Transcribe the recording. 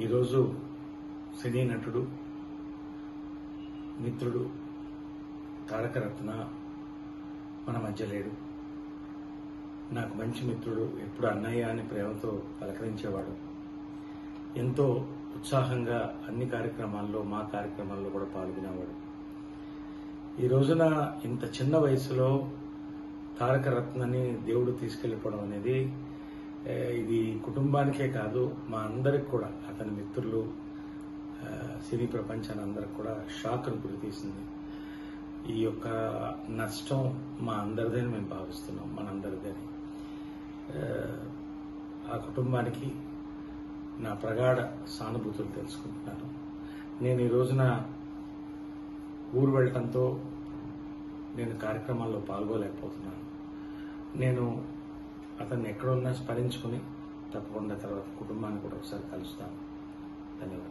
ఈరోజు సినీ నటుడు మిత్రుడు తారకరత్న మన మధ్య లేడు. నాకు మంచి మిత్రుడు ఎప్పుడు అన్నయ్య అని ప్రేమతో పలకరించేవాడు. ఎంతో ఉత్సాహంగా అన్ని కార్యక్రమాల్లో మా కార్యక్రమాల్లో కూడా పాల్గొనేవాడు. ఈ రోజున ఇంత చిన్న వయసులో తారక రత్నని దేవుడు తీసుకెళ్ళిపోవడం అనేది కుటుంబానికే కాదు మా అందరికి కూడా అతని మిత్రులు సినీ ప్రపంచాన్ని అందరికి కూడా షాక్ను గురితీసింది. ఈ యొక్క నష్టం మా అందరిదని మేము భావిస్తున్నాం మనందరిదని. ఆ, ఆ కుటుంబానికి నా ప్రగాఢ సానుభూతులు తెలుసుకుంటున్నాను. నేను ఈ రోజున ఊరు వెళ్ళటంతో నేను కార్యక్రమాల్లో పాల్గొలేకపోతున్నాను నేను అతన్ని ఎక్కడున్నా స్మరించుకుని తప్పకుండా తర్వాత కుటుంబాన్ని కూడా ఒకసారి కలుస్తాను ధన్యవాదాలు.